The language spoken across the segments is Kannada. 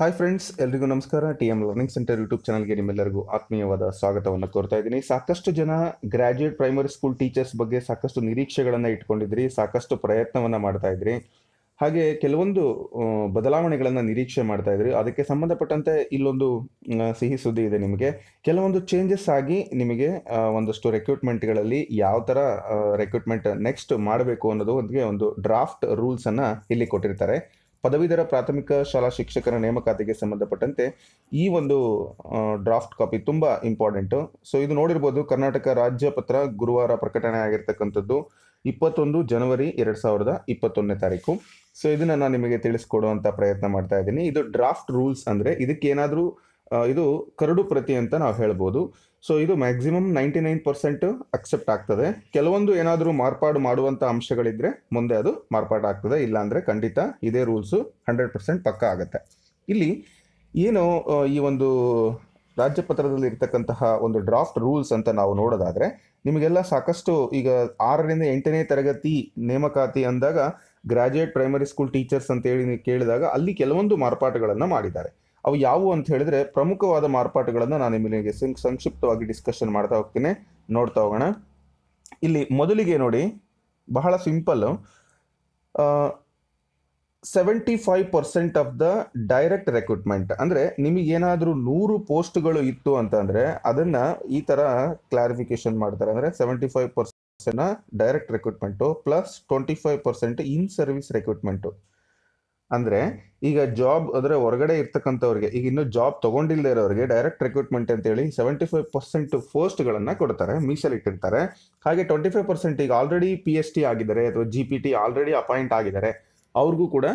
ಹಾಯ್ ಫ್ರೆಂಡ್ಸ್ ಎಲ್ರಿಗೂ ನಮಸ್ಕಾರ. T M learning centre YouTube ಚಾನಲ್ಗೆ ನಿಮ್ಮೆಲ್ಲರಿಗೂ ಆತ್ಮೀಯವಾದ ಸ್ವಾಗತವನ್ನು ಕೋರ್ತಾ ಇದ್ದೀನಿ. ಸಾಕಷ್ಟು ಜನ ಗ್ರಾಜ್ಯುಯೇಟ್ ಪ್ರೈಮರಿ ಸ್ಕೂಲ್ ಟೀಚರ್ಸ್ ಬಗ್ಗೆ ಸಾಕಷ್ಟು ನಿರೀಕ್ಷೆಗಳನ್ನು ಇಟ್ಕೊಂಡಿದ್ರಿ, ಸಾಕಷ್ಟು ಪ್ರಯತ್ನವನ್ನು ಮಾಡ್ತಾ ಇದ್ರಿ. ಹಾಗೆ ಕೆಲವೊಂದು ಬದಲಾವಣೆಗಳನ್ನು ನಿರೀಕ್ಷೆ ಮಾಡ್ತಾ ಇದ್ರಿ. ಅದಕ್ಕೆ ಸಂಬಂಧಪಟ್ಟಂತೆ ಇಲ್ಲೊಂದು ಸಿಹಿ ಸುದ್ದಿ ಇದೆ ನಿಮಗೆ. ಕೆಲವೊಂದು ಚೇಂಜಸ್ ಆಗಿ ನಿಮಗೆ ಒಂದಷ್ಟು ರೆಕ್ರೂಟ್ಮೆಂಟ್ಗಳಲ್ಲಿ ಯಾವ ಥರ ರೆಕ್ರೂಟ್ಮೆಂಟ್ ನೆಕ್ಸ್ಟ್ ಮಾಡಬೇಕು ಅನ್ನೋದು ಒಂದು ಡ್ರಾಫ್ಟ್ ರೂಲ್ಸನ್ನು ಇಲ್ಲಿ ಕೊಟ್ಟಿರ್ತಾರೆ. ಪದವೀಧರ ಪ್ರಾಥಮಿಕ ಶಾಲಾ ಶಿಕ್ಷಕರ ನೇಮಕಾತಿಗೆ ಸಂಬಂಧಪಟ್ಟಂತೆ ಈ ಒಂದು ಡ್ರಾಫ್ಟ್ ಕಾಪಿ ತುಂಬ ಇಂಪಾರ್ಟೆಂಟು ಸೊ ಇದು ನೋಡಿರ್ಬೋದು ಕರ್ನಾಟಕ ರಾಜ್ಯ ಪತ್ರ ಗುರುವಾರ ಪ್ರಕಟಣೆ ಆಗಿರ್ತಕ್ಕಂಥದ್ದು ಇಪ್ಪತ್ತೊಂದು ಜನವರಿ ಎರಡು ಸಾವಿರದ ಇಪ್ಪತ್ತೊಂದನೇ ತಾರೀಕು. ಸೊ ಇದನ್ನು ನಾನು ನಿಮಗೆ ತಿಳಿಸ್ಕೊಡುವಂಥ ಪ್ರಯತ್ನ ಮಾಡ್ತಾ ಇದ್ದೀನಿ. ಇದು ಡ್ರಾಫ್ಟ್ ರೂಲ್ಸ್ ಅಂದರೆ ಇದಕ್ಕೆ ಏನಾದರೂ ಇದು ಕರಡು ಪ್ರತಿ ಅಂತ ನಾವು ಹೇಳ್ಬೋದು. ಸೊ ಇದು maximum ninety nine percent accept ಆಗ್ತದೆ. ಕೆಲವೊಂದು ಏನಾದರೂ ಮಾರ್ಪಾಡು ಮಾಡುವಂಥ ಅಂಶಗಳಿದ್ರೆ ಮುಂದೆ ಅದು ಮಾರ್ಪಾಡು ಆಗ್ತದೆ. ಇಲ್ಲಾಂದರೆ ಖಂಡಿತ ಇದೇ ರೂಲ್ಸು ಹಂಡ್ರೆಡ್ ಪರ್ಸೆಂಟ್ ಪಕ್ಕ ಆಗುತ್ತೆ. ಇಲ್ಲಿ ಏನು ಈ ಒಂದು ರಾಜ್ಯಪತ್ರದಲ್ಲಿ ಇರ್ತಕ್ಕಂತಹ ಒಂದು ಡ್ರಾಫ್ಟ್ ರೂಲ್ಸ್ ಅಂತ ನಾವು ನೋಡೋದಾದರೆ, ನಿಮಗೆಲ್ಲ ಸಾಕಷ್ಟು ಈಗ ಆರರಿಂದ ಎಂಟನೇ ತರಗತಿ ನೇಮಕಾತಿ ಅಂದಾಗ ಗ್ರಾಜ್ಯುಯೇಟ್ ಪ್ರೈಮರಿ ಸ್ಕೂಲ್ ಟೀಚರ್ಸ್ ಅಂತೇಳಿ ಕೇಳಿದಾಗ ಅಲ್ಲಿ ಕೆಲವೊಂದು ಮಾರ್ಪಾಟುಗಳನ್ನು ಮಾಡಿದ್ದಾರೆ. ಅವು ಯಾವುವು ಅಂತ ಹೇಳಿದ್ರೆ ಪ್ರಮುಖವಾದ ಮಾರ್ಪಾಟುಗಳನ್ನು ನಾನು ನಿಮಗೆ ಸಂಕ್ಷಿಪ್ತವಾಗಿ ಡಿಸ್ಕಷನ್ ಮಾಡ್ತಾ ಹೋಗ್ತೀನಿ. ನೋಡ್ತಾ ಹೋಗೋಣ. ಇಲ್ಲಿ ಮೊದಲಿಗೆ ನೋಡಿ, ಬಹಳ simple seventy five percent of the direct recruitment ಅಂದರೆ ನಿಮಗೇನಾದರೂ ನೂರು ಪೋಸ್ಟ್ಗಳು ಇತ್ತು ಅಂತಂದರೆ ಅದನ್ನು ಈ ಥರ ಕ್ಲಾರಿಫಿಕೇಶನ್ ಮಾಡ್ತಾರೆ. ಅಂದರೆ seventy five percent direct recruitment plus twenty five percent in service recruitment ಅಂದರೆ ಈಗ ಜಾಬ್ ಅಂದರೆ ಹೊರಗಡೆ ಇರ್ತಕ್ಕಂಥವ್ರಿಗೆ, ಈಗ ಇನ್ನೂ ಜಾಬ್ ತೊಗೊಂಡಿಲ್ಲದೆ ಇರೋರಿಗೆ ಡೈರೆಕ್ಟ್ ರೆಕ್ರೂಟ್ಮೆಂಟ್ ಅಂತೇಳಿ ಸೆವೆಂಟಿ ಫೈವ್ ಪರ್ಸೆಂಟ್ ಪೋಸ್ಟ್ಗಳನ್ನು ಕೊಡ್ತಾರೆ ಮೀಸಲಿಟ್ಟಿರ್ತಾರೆ ಹಾಗೆ ಟ್ವೆಂಟಿ ಫೈವ್ ಪರ್ಸೆಂಟ್ ಈಗ ಆಲ್ರೆಡಿ ಪಿ ಎಸ್ ಟಿ ಆಗಿದ್ದಾರೆ, ಅಥವಾ G P T already appoint ಆಗಿದ್ದಾರೆ, ಅವ್ರಿಗೂ ಕೂಡ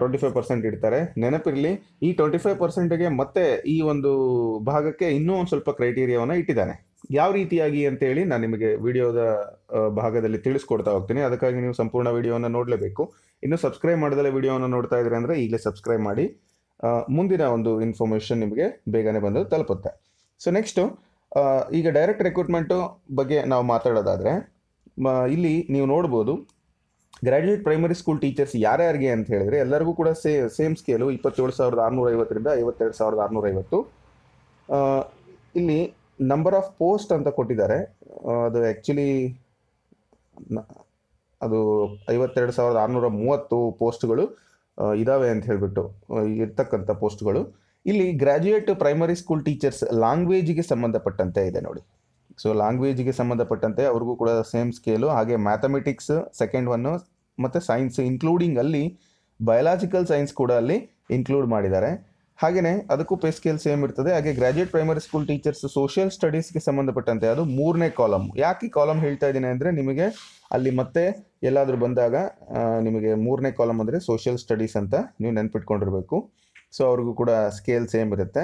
ಟ್ವೆಂಟಿ ಫೈವ್ ಪರ್ಸೆಂಟ್ ಇಡ್ತಾರೆ. ನೆನಪಿರಲಿ, ಈ ಟ್ವೆಂಟಿ ಫೈವ್ ಪರ್ಸೆಂಟ್ಗೆ ಮತ್ತೆ ಈ ಒಂದು ಭಾಗಕ್ಕೆ ಇನ್ನೂ ಒಂದು ಸ್ವಲ್ಪ ಕ್ರೈಟೀರಿಯಾವನ್ನು ಇಟ್ಟಿದ್ದಾನೆ. ಯಾವ ರೀತಿಯಾಗಿ ಅಂತೇಳಿ ನಾನು ನಿಮಗೆ ವಿಡಿಯೋದ ಭಾಗದಲ್ಲಿ ತಿಳಿಸ್ಕೊಡ್ತಾ ಹೋಗ್ತೀನಿ. ಅದಕ್ಕಾಗಿ ನೀವು ಸಂಪೂರ್ಣ ವಿಡಿಯೋವನ್ನು ನೋಡಲೇಬೇಕು. ಇನ್ನು ಸಬ್ಸ್ಕ್ರೈಬ್ ಮಾಡದಲ್ಲೇ ವಿಡಿಯೋವನ್ನು ನೋಡ್ತಾ ಇದ್ರೆ ಅಂದರೆ ಈಗಲೇ ಸಬ್ಸ್ಕ್ರೈಬ್ ಮಾಡಿ. ಮುಂದಿನ ಒಂದು ಇನ್ಫಾರ್ಮೇಷನ್ ನಿಮಗೆ ಬೇಗನೆ ಬಂದು ತಲುಪುತ್ತೆ. ಸೊ ನೆಕ್ಸ್ಟು ಈಗ ಡೈರೆಕ್ಟ್ ರಿಕ್ರೂಟ್ಮೆಂಟು ಬಗ್ಗೆ ನಾವು ಮಾತಾಡೋದಾದರೆ ಇಲ್ಲಿ ನೀವು ನೋಡ್ಬೋದು ಗ್ರ್ಯಾಜುಯೇಟ್ ಪ್ರೈಮರಿ ಸ್ಕೂಲ್ ಟೀಚರ್ಸ್ ಯಾರ್ಯಾರಿಗೆ ಅಂತ ಹೇಳಿದ್ರೆ ಎಲ್ಲರಿಗೂ ಕೂಡ ಸೇ ಸೇಮ್ ಸ್ಕೇಲು ಇಪ್ಪತ್ತೇಳು ಸಾವಿರದ ಆರುನೂರ ಐವತ್ತರಿಂದ ಐವತ್ತೆರಡು ಸಾವಿರದ ಆರುನೂರ ಐವತ್ತು ಇಲ್ಲಿ ನಂಬರ್ ಆಫ್ ಪೋಸ್ಟ್ ಅಂತ ಕೊಟ್ಟಿದ್ದಾರೆ. ಅದು ಆ್ಯಕ್ಚುಲಿ ಅದು ಐವತ್ತೆರಡು ಸಾವಿರದ ಆರುನೂರ ಮೂವತ್ತು ಪೋಸ್ಟ್ಗಳು ಇದ್ದಾವೆ ಅಂತ ಹೇಳಿಬಿಟ್ಟು ಇರ್ತಕ್ಕಂಥ ಪೋಸ್ಟ್ಗಳು. ಇಲ್ಲಿ ಗ್ರ್ಯಾಜುಯೇಟ್ ಪ್ರೈಮರಿ ಸ್ಕೂಲ್ ಟೀಚರ್ಸ್ ಲ್ಯಾಂಗ್ವೇಜಿಗೆ ಸಂಬಂಧಪಟ್ಟಂತೆ ಇದೆ ನೋಡಿ. ಸೊ ಲ್ಯಾಂಗ್ವೇಜಿಗೆ ಸಂಬಂಧಪಟ್ಟಂತೆ ಅವ್ರಿಗೂ ಕೂಡ ಸೇಮ್ ಸ್ಕೇಲು, ಹಾಗೆ ಮ್ಯಾಥಮೆಟಿಕ್ಸ್ ಸೆಕೆಂಡ್ ಒನ್ನು ಮತ್ತು ಸೈನ್ಸ್ ಇನ್ಕ್ಲೂಡಿಂಗ್ ಅಲ್ಲಿ ಬಯಲಾಜಿಕಲ್ ಸೈನ್ಸ್ ಕೂಡ ಅಲ್ಲಿ ಇನ್ಕ್ಲೂಡ್ ಮಾಡಿದ್ದಾರೆ. ಹಾಗೆಯೇ ಅದಕ್ಕೂ ಪೇ ಸ್ಕೇಲ್ ಸೇಮ್ ಇರ್ತದೆ. ಹಾಗೆ graduate primary school teachers social ಸ್ಟಡೀಸ್ಗೆ ಸಂಬಂಧಪಟ್ಟಂತೆ ಅದು ಮೂರನೇ ಕಾಲಮ್ ಯಾಕೆ ಕಾಲಮ್ ಹೇಳ್ತಾ ಇದ್ದೀನಿ ಅಂದರೆ ನಿಮಗೆ ಅಲ್ಲಿ ಮತ್ತೆ ಎಲ್ಲಾದರೂ ಬಂದಾಗ ನಿಮಗೆ ಮೂರನೇ ಕಾಲಮ್ ಅಂದರೆ ಸೋಷಿಯಲ್ ಸ್ಟಡೀಸ್ ಅಂತ ನೀವು ನೆನ್ಪಿಟ್ಕೊಂಡಿರಬೇಕು. ಸೊ ಅವ್ರಿಗೂ ಕೂಡ ಸ್ಕೇಲ್ ಸೇಮ್ ಇರುತ್ತೆ.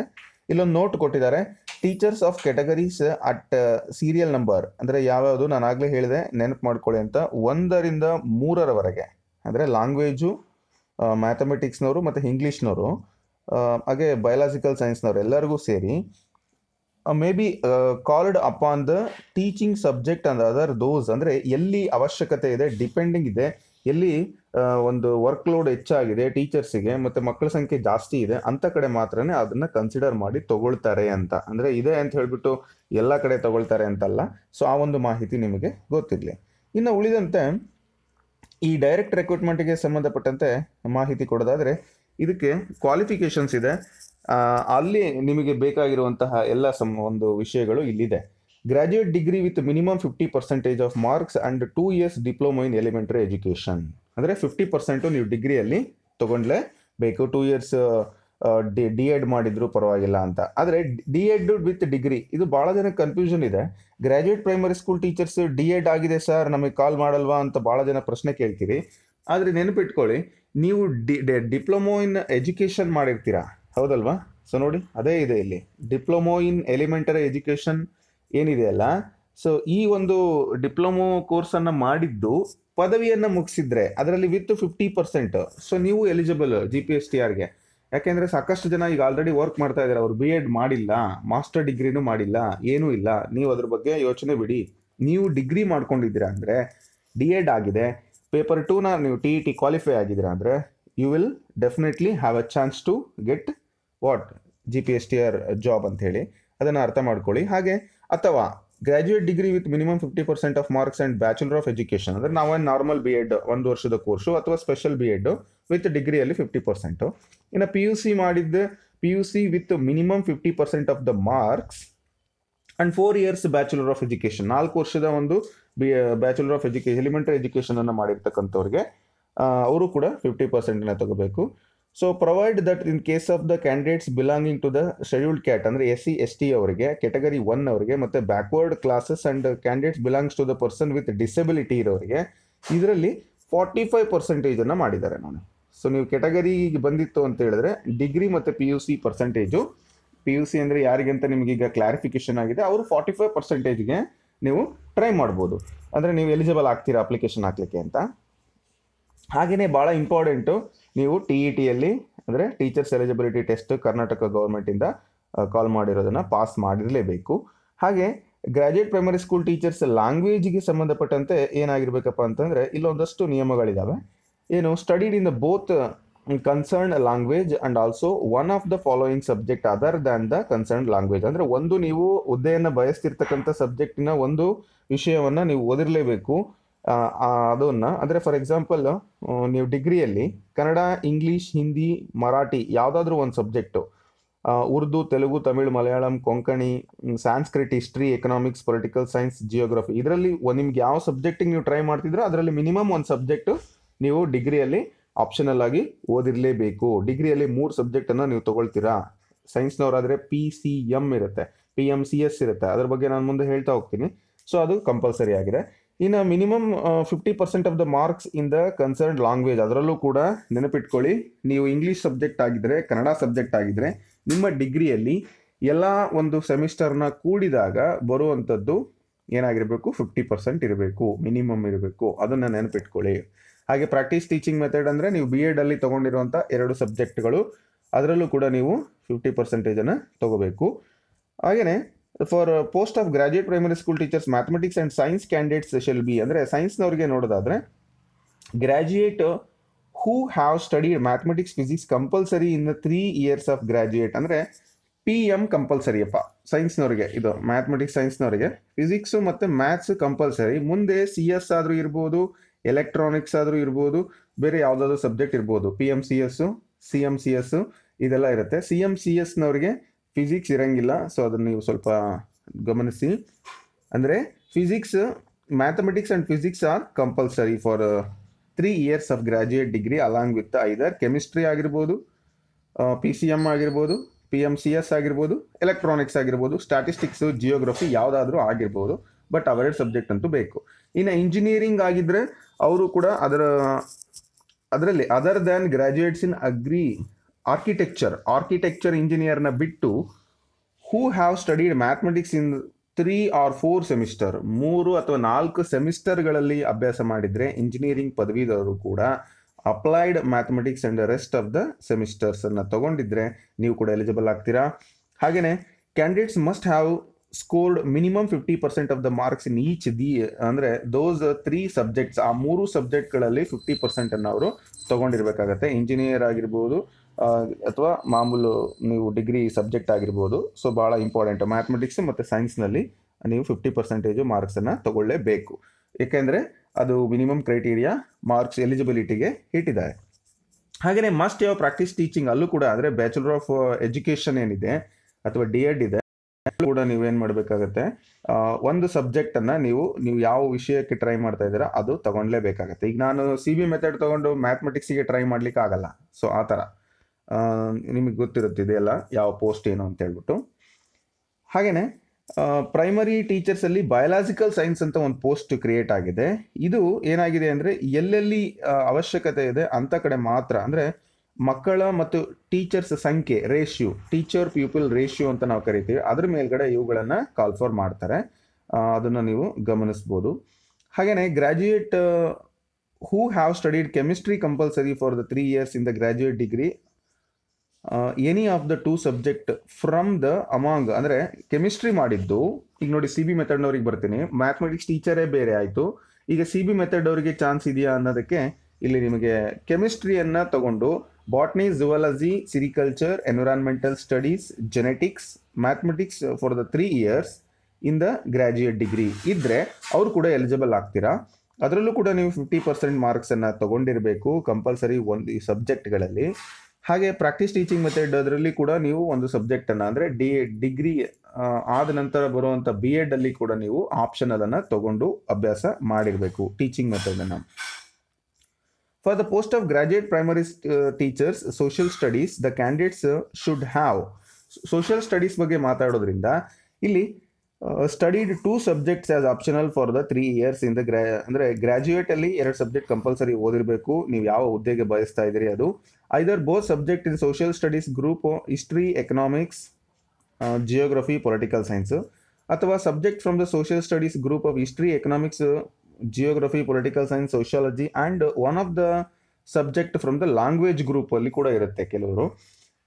ಇಲ್ಲೊಂದು ನೋಟ್ ಕೊಟ್ಟಿದ್ದಾರೆ. Teachers of categories at serial number ಅಂದರೆ ಯಾವ್ಯಾವುದು ನಾನು ಆಗಲೇ ಹೇಳಿದೆ, ನೆನಪು ಮಾಡ್ಕೊಳ್ಳಿ ಅಂತ ಒಂದರಿಂದ ಮೂರರವರೆಗೆ. ಅಂದರೆ ಲ್ಯಾಂಗ್ವೇಜು ಮ್ಯಾಥಮೆಟಿಕ್ಸ್ನವರು ಮತ್ತು ಇಂಗ್ಲೀಷ್ನವರು ಹಾಗೆ ಬಯಲಾಜಿಕಲ್ ಸೈನ್ಸ್ನವರೆಲ್ಲರಿಗೂ ಸೇರಿ may be called upon the teaching subject and other those ಅಂದರೆ ಎಲ್ಲಿ ಅವಶ್ಯಕತೆ ಇದೆ ಡಿಪೆಂಡಿಂಗ್ ಇದೆ, ಎಲ್ಲಿ ಒಂದು ವರ್ಕ್ ಲೋಡ್ ಹೆಚ್ಚಾಗಿದೆ ಟೀಚರ್ಸಿಗೆ ಮತ್ತು ಮಕ್ಕಳ ಸಂಖ್ಯೆ ಜಾಸ್ತಿ ಇದೆ, ಅಂತ ಕಡೆ ಮಾತ್ರನೇ ಅದನ್ನು ಕನ್ಸಿಡರ್ ಮಾಡಿ ತಗೊಳ್ತಾರೆ ಅಂತ. ಅಂದರೆ ಇದೆ ಅಂತ ಹೇಳಿಬಿಟ್ಟು ಎಲ್ಲ ಕಡೆ ತಗೊಳ್ತಾರೆ ಅಂತಲ್ಲ. ಸೊ ಆ ಒಂದು ಮಾಹಿತಿ ನಿಮಗೆ ಗೊತ್ತಿರಲಿ. ಇನ್ನು ಉಳಿದಂತೆ, ಈ ಡೈರೆಕ್ಟ್ ರೆಕ್ರೂಟ್ಮೆಂಟ್ಗೆ ಸಂಬಂಧಪಟ್ಟಂತೆ ಮಾಹಿತಿ ಕೊಡೋದಾದರೆ ಇದಕ್ಕೆ ಕ್ವಾಲಿಫಿಕೇಷನ್ಸ್ ಇದೆ. ಅಲ್ಲಿ ನಿಮಗೆ ಬೇಕಾಗಿರುವಂತಹ ಎಲ್ಲ ಸಮ್ ಒಂದು ವಿಷಯಗಳು ಇಲ್ಲಿದೆ. Graduate degree with minimum fifty percentage of marks and two years diploma in elementary education ಅಂದರೆ ಫಿಫ್ಟಿ ಪರ್ಸೆಂಟು ನೀವು ಡಿಗ್ರಿಯಲ್ಲಿ ತೊಗೊಂಡ್ಲೇ ಬೇಕು. Two years D D Ed ಮಾಡಿದ್ರು ಪರವಾಗಿಲ್ಲ ಅಂತ. ಆದರೆ ಡಿ ಎಡ್ ವಿತ್ ಡಿಗ್ರಿ ಇದು ಭಾಳ ಜನ ಕನ್ಫ್ಯೂಷನ್ ಇದೆ. Graduate primary school teachers D Ed ಆಗಿದೆ ಸರ್ ನಮಗೆ ಕಾಲ್ ಮಾಡಲ್ವಾ ಅಂತ ಭಾಳ ಜನ ಪ್ರಶ್ನೆ ಕೇಳ್ತೀರಿ. ಆದರೆ ನೆನಪಿಟ್ಕೊಳ್ಳಿ ನೀವು ಡಿ ಡಿಪ್ಲೊಮೋ ಇನ್ ಎಜುಕೇಷನ್ ಮಾಡಿರ್ತೀರಾ? ಹೌದಲ್ವಾ? ಸೊ ನೋಡಿ, ಅದೇ ಇದೆ ಇಲ್ಲಿ. ಡಿಪ್ಲೊಮೋ ಇನ್ ಎಲಿಮೆಂಟರಿ ಎಜುಕೇಷನ್ ಏನಿದೆಯಲ್ಲ ಸೊ ಈ ಒಂದು ಡಿಪ್ಲೊಮೋ ಕೋರ್ಸನ್ನು ಮಾಡಿದ್ದು ಪದವಿಯನ್ನು ಮುಗಿಸಿದ್ರೆ ಅದರಲ್ಲಿ ವಿತ್ ಫಿಫ್ಟಿ ಪರ್ಸೆಂಟ್. ಸೊ ನೀವು eligible G P S T ಆರ್ಗೆ ಯಾಕೆಂದರೆ ಸಾಕಷ್ಟು ಜನ ಈಗ ಆಲ್ರೆಡಿ ವರ್ಕ್ ಮಾಡ್ತಾ ಇದ್ದಾರೆ. ಅವರು ಬಿ ಎಡ್ ಮಾಡಿಲ್ಲ ಮಾಸ್ಟರ್ ಡಿಗ್ರಿನೂ ಮಾಡಿಲ್ಲ, ಏನೂ ಇಲ್ಲ. ನೀವು ಅದ್ರ ಬಗ್ಗೆ ಯೋಚನೆ ಬಿಡಿ. ನೀವು ಡಿಗ್ರಿ ಮಾಡ್ಕೊಂಡಿದ್ದೀರಾ ಅಂದರೆ ಡಿ ಎಡ್ ಆಗಿದೆ. ಪೇಪರ್ ಟೂನ ನೀವು ಟಿ ಇ ಟಿ ಕ್ವಾಲಿಫೈ ಆಗಿದ್ದೀರಾ ಅಂದರೆ you will definitely have a chance to get what G P S T R job ಅಂತ ಹೇಳಿ ಅದನ್ನು ಅರ್ಥ ಮಾಡ್ಕೊಳ್ಳಿ. ಹಾಗೆ ಅಥವಾ graduate degree with minimum fifty percent of marks and bachelor of education ಅಂದರೆ ನಾವೇನು ನಾರ್ಮಲ್ ಬಿ ಎಡ್ ಒಂದು ವರ್ಷದ ಕೋರ್ಸು ಅಥವಾ ಸ್ಪೆಷಲ್ ಬಿ ಎಡ್ ವಿತ್ ಡಿಗ್ರಿಯಲ್ಲಿ ಫಿಫ್ಟಿ ಪರ್ಸೆಂಟು ಇನ್ನು ಪಿ ಯು ಸಿ ಮಾಡಿದ್ದು P U C with minimum fifty percent of the marks and four years bachelor of education ನಾಲ್ಕು ವರ್ಷದ ಒಂದು B bachelor of education elementary ಎಜುಕೇಷನನ್ನು ಮಾಡಿರ್ತಕ್ಕಂಥವ್ರಿಗೆ ಅವರು ಕೂಡ ಫಿಫ್ಟಿ ಪರ್ಸೆಂಟ್ನ ತಗೋಬೇಕು. So provide that in case of the candidates belonging to the scheduled cat ಅಂದರೆ ಎಸ್ ಸಿ ಎಸ್ ಟಿ ಅವರಿಗೆ ಕೆಟಗರಿ ಒನ್ ಅವರಿಗೆ, ಮತ್ತು backward classes and candidates belongs to the person with disability ಇರೋರಿಗೆ, ಇದರಲ್ಲಿ ಫಾರ್ಟಿ ಫೈವ್ ಪರ್ಸೆಂಟೇಜನ್ನು ಮಾಡಿದ್ದಾರೆ ನಾನು ಸೊ ನೀವು ಕೆಟಗರಿಗೆ ಬಂದಿತ್ತು ಅಂತ ಹೇಳಿದ್ರೆ ಡಿಗ್ರಿ ಮತ್ತು P U C percentage P U C ಅಂದರೆ ಯಾರಿಗೆ ಅಂತ ನಿಮಗೆ ಈಗ ಕ್ಲಾರಿಫಿಕೇಶನ್ ಆಗಿದೆ, ಅವರು ಫಾರ್ಟಿ ಫೈವ್ ಪರ್ಸೆಂಟೇಜ್ಗೆ ನೀವು ಟ್ರೈ ಮಾಡ್ಬೋದು. ಅಂದರೆ ನೀವು ಎಲಿಜಿಬಲ್ ಆಗ್ತೀರಾ ಅಪ್ಲಿಕೇಶನ್ ಹಾಕಲಿಕ್ಕೆ ಅಂತ. ಹಾಗೆಯೇ ಭಾಳ ಇಂಪಾರ್ಟೆಂಟು ನೀವು ಟಿ ಇ ಟಿಯಲ್ಲಿ ಅಂದರೆ ಟೀಚರ್ಸ್ ಎಲಿಜಿಬಿಲಿಟಿ ಟೆಸ್ಟ್ ಕರ್ನಾಟಕ ಗೌರ್ಮೆಂಟಿಂದ ಕಾಲ್ ಮಾಡಿರೋದನ್ನು ಪಾಸ್ ಮಾಡಿರಲೇಬೇಕು. ಹಾಗೆ ಗ್ರ್ಯಾಜುಯೇಟ್ ಪ್ರೈಮರಿ ಸ್ಕೂಲ್ ಟೀಚರ್ಸ್ ಲ್ಯಾಂಗ್ವೇಜ್ಗೆ ಸಂಬಂಧಪಟ್ಟಂತೆ ಏನಾಗಿರ್ಬೇಕಪ್ಪ ಅಂತಂದರೆ ಇಲ್ಲೊಂದಷ್ಟು ನಿಯಮಗಳಿದ್ದಾವೆ ಏನು studied in the both concern language and also one of the following subject other than the concern language ಅಂದರೆ ಒಂದು ನೀವು ಹುದ್ದೆಯನ್ನು ಬಯಸ್ತಿರ್ತಕ್ಕಂಥ ಸಬ್ಜೆಕ್ಟಿನ ಒಂದು ವಿಷಯವನ್ನು ನೀವು ಓದಿರಲೇಬೇಕು ಅದನ್ನು. ಅಂದರೆ ಫಾರ್ ಎಕ್ಸಾಂಪಲ್ ನೀವು ಡಿಗ್ರಿಯಲ್ಲಿ ಕನ್ನಡ ಇಂಗ್ಲೀಷ್ ಹಿಂದಿ ಮರಾಠಿ ಯಾವುದಾದ್ರೂ ಒಂದು subject Urdu, Telugu, Tamil, Malayalam, Konkani Sanskrit history economics political science geography ಇದರಲ್ಲಿ ನಿಮ್ಗೆ ಯಾವ ಸಬ್ಜೆಕ್ಟಿಗೆ ನೀವು ಟ್ರೈ ಮಾಡ್ತಿದ್ರೋ, ಅದರಲ್ಲಿ ಮಿನಿಮಮ್ ಒಂದು ಸಬ್ಜೆಕ್ಟು ನೀವು ಡಿಗ್ರಿಯಲ್ಲಿ ಆಪ್ಷನಲ್ ಆಗಿ ಓದಿರಲೇಬೇಕು. ಡಿಗ್ರಿಯಲ್ಲಿ ಮೂರು ಸಬ್ಜೆಕ್ಟನ್ನು ನೀವು ತಗೊಳ್ತೀರಾ? ಸೈನ್ಸ್ನವರಾದರೆ ಪಿ ಸಿ ಎಂ ಇರುತ್ತೆ. ಪಿ ಎಂ ಸಿ ಎಸ್ ಇರುತ್ತೆ. ಅದ್ರ ಬಗ್ಗೆ ನಾನು ಮುಂದೆ ಹೇಳ್ತಾ ಹೋಗ್ತೀನಿ. ಸೊ ಅದು ಕಂಪಲ್ಸರಿ ಆಗಿದೆ. ಇನ್ನು minimum fifty percent of the marks in the concern language ಅದರಲ್ಲೂ ಕೂಡ ನೆನಪಿಟ್ಕೊಳ್ಳಿ. ನೀವು ಇಂಗ್ಲೀಷ್ ಸಬ್ಜೆಕ್ಟ್ ಆಗಿದ್ರೆ ಕನ್ನಡ ಸಬ್ಜೆಕ್ಟ್ ಆಗಿದ್ರೆ, ನಿಮ್ಮ ಡಿಗ್ರಿಯಲ್ಲಿ ಎಲ್ಲ ಒಂದು ಸೆಮಿಸ್ಟರ್ನ ಕೂಡಿದಾಗ ಬರುವಂಥದ್ದು ಏನಾಗಿರಬೇಕು? ಫಿಫ್ಟಿ ಪರ್ಸೆಂಟ್ ಇರಬೇಕು. ಮಿನಿಮಮ್ ಇರಬೇಕು. ಅದನ್ನು ನೆನಪಿಟ್ಕೊಳ್ಳಿ. ಹಾಗೆ ಪ್ರಾಕ್ಟೀಸ್ ಟೀಚಿಂಗ್ ಮೆಥಡ್ ಅಂದರೆ ನೀವು ಬಿ ಎಡಲ್ಲಿ ತೊಗೊಂಡಿರುವಂಥ ಎರಡು ಸಬ್ಜೆಕ್ಟ್ಗಳು ಅದರಲ್ಲೂ ಕೂಡ ನೀವು ಫಿಫ್ಟಿ ಪರ್ಸೆಂಟೇಜನ್ನು ತೊಗೋಬೇಕು. ಹಾಗೆಯೇ for post of graduate primary school teachers mathematics and science candidates special B ಅಂದರೆ ಸೈನ್ಸ್ನವ್ರಿಗೆ ನೋಡೋದಾದರೆ graduate who have studied mathematics physics compulsory in the three years of graduate ಅಂದರೆ ಪಿ ಎಂ ಕಂಪಲ್ಸರಿ ಅಪ್ಪ. ಸೈನ್ಸ್ನವ್ರಿಗೆ ಇದು ಮ್ಯಾಥಮೆಟಿಕ್ಸ್ ಸೈನ್ಸ್ನವರಿಗೆ ಫಿಸಿಕ್ಸು ಮತ್ತು ಮ್ಯಾಥ್ಸ್ ಕಂಪಲ್ಸರಿ ಮುಂದೆ ಸಿ ಎಸ್ ಆದರೂ ಇರ್ಬೋದು ಎಲೆಕ್ಟ್ರಾನಿಕ್ಸ್ ಆದರೂ ಇರ್ಬೋದು, ಬೇರೆ ಯಾವುದಾದ್ರು ಸಬ್ಜೆಕ್ಟ್ ಇರ್ಬೋದು P M C S C M C S ಇದೆಲ್ಲ ಇರುತ್ತೆ. ಸಿ ಎಂ ಸಿ ಎಸ್ನವ್ರಿಗೆ ಫಿಸಿಕ್ಸ್ ಇರಂಗಿಲ್ಲ ಸೊ ಅದನ್ನು ನೀವು ಸ್ವಲ್ಪ ಗಮನಿಸಿ. ಅಂದರೆ physics mathematics and physics are compulsory for three years of graduate degree along with either chemistry ಆಗಿರ್ಬೋದು ಪಿ ಸಿ ಎಂ ಆಗಿರ್ಬೋದು ಪಿ ಎಂ ಸಿ ಎಸ್ ಆಗಿರ್ಬೋದು ಎಲೆಕ್ಟ್ರಾನಿಕ್ಸ್ ಆಗಿರ್ಬೋದು ಸ್ಟ್ಯಾಟಿಸ್ಟಿಕ್ಸು ಜಿಯೋಗ್ರಫಿ ಯಾವುದಾದ್ರೂ ಆಗಿರ್ಬೋದು ಬಟ್ ಅವೆರಡು ಸಬ್ಜೆಕ್ಟ್ ಅಂತೂ ಬೇಕು. ಇನ್ನು ಇಂಜಿನಿಯರಿಂಗ್ ಆಗಿದ್ದರೆ ಅವರು ಕೂಡ ಅದರ, ಅದರಲ್ಲಿ other than graduates in agri architecture architecture ಇಂಜಿನಿಯರ್ನ ಬಿಟ್ಟು who have studied mathematics in three or four semester ಮೂರು ಅಥವಾ ನಾಲ್ಕು ಸೆಮಿಸ್ಟರ್ಗಳಲ್ಲಿ ಅಭ್ಯಾಸ ಮಾಡಿದರೆ ಇಂಜಿನಿಯರಿಂಗ್ ಪದವೀಧರರು ಕೂಡ applied mathematics and rest of the ಸೆಮಿಸ್ಟರ್ಸನ್ನು ತಗೊಂಡಿದ್ರೆ ನೀವು ಕೂಡ ಎಲಿಜಿಬಲ್ ಆಗ್ತೀರಾ? ಹಾಗೆಯೇ candidates must have scored minimum fifty percent of the marks in each the ಅಂದರೆ ದೋಸ್ ತ್ರೀ ಸಬ್ಜೆಕ್ಟ್ಸ್ ಆ ಮೂರು ಸಬ್ಜೆಕ್ಟ್ಗಳಲ್ಲಿ ಫಿಫ್ಟಿ ಪರ್ಸೆಂಟನ್ನು ಅವರು ತೊಗೊಂಡಿರ್ಬೇಕಾಗತ್ತೆ. ಇಂಜಿನಿಯರ್ ಆಗಿರ್ಬೋದು ಅಥವಾ ಮಾಮೂಲು ನೀವು ಡಿಗ್ರಿ ಸಬ್ಜೆಕ್ಟ್ ಆಗಿರ್ಬೋದು. ಸೊ ಭಾಳ ಇಂಪಾರ್ಟೆಂಟ್ ಮ್ಯಾಥಮೆಟಿಕ್ಸ್ ಮತ್ತು ಸೈನ್ಸ್ನಲ್ಲಿ ನೀವು ಫಿಫ್ಟಿ ಪರ್ಸೆಂಟೇಜು ಮಾರ್ಕ್ಸನ್ನು ತಗೊಳ್ಳೇಬೇಕು. ಏಕೆಂದರೆ ಅದು ಮಿನಿಮಮ್ ಕ್ರೈಟೀರಿಯಾ ಮಾರ್ಕ್ಸ್ ಎಲಿಜಿಬಿಲಿಟಿಗೆ ಇಟ್ಟಿದ್ದಾರೆ. ಹಾಗೆಯೇ ಮಸ್ಟ್ ಯಾವ ಪ್ರಾಕ್ಟೀಸ್ ಟೀಚಿಂಗ್ ಅಲ್ಲೂ ಕೂಡ, ಅಂದರೆ ಬ್ಯಾಚುಲರ್ ಆಫ್ ಎಜುಕೇಷನ್ ಏನಿದೆ, ಅಥವಾ ಡಿ ಎಡ್ ಇದೆ ಕೂಡ ನೀವೇನು ಮಾಡಬೇಕಾಗತ್ತೆ ಒಂದು ಸಬ್ಜೆಕ್ಟನ್ನು ನೀವು ನೀವು ಯಾವ ವಿಷಯಕ್ಕೆ ಟ್ರೈ ಮಾಡ್ತಾ ಇದ್ದೀರಾ, ಅದು ತಗೊಂಡ್ಲೇಬೇಕಾಗತ್ತೆ. ಈಗ ನಾನು ಸಿ ಬಿ ಮೆಥಡ್ ತಗೊಂಡು ಮ್ಯಾಥಮೆಟಿಕ್ಸಿಗೆ ಟ್ರೈ ಮಾಡ್ಲಿಕ್ಕೆ ಆಗಲ್ಲ. ಸೊ ಆ ಥರ. ನಿಮಗೆ ಗೊತ್ತಿರುತ್ತೆ ಇದೆಲ್ಲ, ಯಾವ ಪೋಸ್ಟ್ ಏನು ಅಂತ ಹೇಳ್ಬಿಟ್ಟು. ಹಾಗೆಯೇ ಪ್ರೈಮರಿ ಟೀಚರ್ಸಲ್ಲಿ ಬಯಾಲಜಿಕಲ್ ಸೈನ್ಸ್ ಅಂತ ಒಂದು ಪೋಸ್ಟ್ ಕ್ರಿಯೇಟ್ ಆಗಿದೆ. ಇದು ಏನಾಗಿದೆ ಅಂದರೆ, ಎಲ್ಲೆಲ್ಲಿ ಅವಶ್ಯಕತೆ ಇದೆ ಅಂಥ ಕಡೆ ಮಾತ್ರ, ಅಂದರೆ ಮಕ್ಕಳ ಮತ್ತು ಟೀಚರ್ಸ್ ಸಂಖ್ಯೆ ರೇಷ್ಯೂ ಟೀಚರ್ ಪೀಪಲ್ ರೇಷ್ಯೂ ಅಂತ ನಾವು ಕರಿತೀವಿ. ಅದ್ರ ಮೇಲ್ಗಡೆ ಇವುಗಳನ್ನು ಕಾಲ್ ಫಾರ್ ಮಾಡ್ತಾರೆ. ಅದನ್ನು ನೀವು ಗಮನಿಸ್ಬೋದು. ಹಾಗೆಯೇ graduate who have studied chemistry compulsory for the three years in the graduate degree any of the two subject from the among ಅಂದರೆ ಕೆಮಿಸ್ಟ್ರಿ ಮಾಡಿದ್ದು, ಈಗ ನೋಡಿ ಸಿ ಬಿ ಮೆಥಡ್ನವ್ರಿಗೆ ಬರ್ತೀನಿ. ಮ್ಯಾಥಮೆಟಿಕ್ಸ್ ಟೀಚರೇ ಬೇರೆ ಆಯಿತು. ಈಗ ಸಿ ಬಿ ಮೆಥಡ್ ಅವರಿಗೆ ಚಾನ್ಸ್ ಇದೆಯಾ ಅನ್ನೋದಕ್ಕೆ ಇಲ್ಲಿ ನಿಮಗೆ ಕೆಮಿಸ್ಟ್ರಿಯನ್ನು ತಗೊಂಡು botany zoology sericulture environmental studies genetics mathematics for the three years in the graduate degree ಇದ್ದರೆ ಅವರು ಕೂಡ ಎಲಿಜಿಬಲ್ ಆಗ್ತೀರಾ? ಅದರಲ್ಲೂ ಕೂಡ ನೀವು ಫಿಫ್ಟಿ ಪರ್ಸೆಂಟ್ ಮಾರ್ಕ್ಸನ್ನು ತೊಗೊಂಡಿರಬೇಕು ಕಂಪಲ್ಸರಿ ಒಂದು ಈ ಸಬ್ಜೆಕ್ಟ್ಗಳಲ್ಲಿ ಹಾಗೆ ಪ್ರಾಕ್ಟೀಸ್ ಟೀಚಿಂಗ್ ಮೆಥಡ್ ಅದರಲ್ಲಿ ಕೂಡ ನೀವು ಒಂದು ಸಬ್ಜೆಕ್ಟನ್ನು ಅಂದರೆ ಡಿ ಡಿಗ್ರಿ ಆದ ನಂತರ ಬರುವಂಥ ಬಿ ಎಡಲ್ಲಿ ಕೂಡ ನೀವು ಆಪ್ಷನಲನ್ನು ತಗೊಂಡು ಅಭ್ಯಾಸ ಮಾಡಿರಬೇಕು ಟೀಚಿಂಗ್ ಮೆಥಡನ್ನು for the post of graduate primary teachers social studies the candidates should have social studies ಬಗ್ಗೆ ಮಾತಾಡೋದ್ರಿಂದ ಇಲ್ಲಿ studied two subjects as optional for the three years in the ಗ್ರಾ ಅಂದರೆ ಗ್ರ್ಯಾಜುಯೇಟಲ್ಲಿ ಎರಡು ಸಬ್ಜೆಕ್ಟ್ ಕಂಪಲ್ಸರಿ ಓದಿರಬೇಕು. ನೀವು ಯಾವ ಹುದ್ದೆಗೆ ಬಯಸ್ತಾ ಇದ್ದೀರಿ ಅದು. Either both subject in social studies group history economics geography political science ಅಥವಾ subject from the social studies group of history economics geography political science sociology and one of the subject from the language ಗ್ರೂಪಲ್ಲಿ ಕೂಡ ಇರುತ್ತೆ ಕೆಲವರು.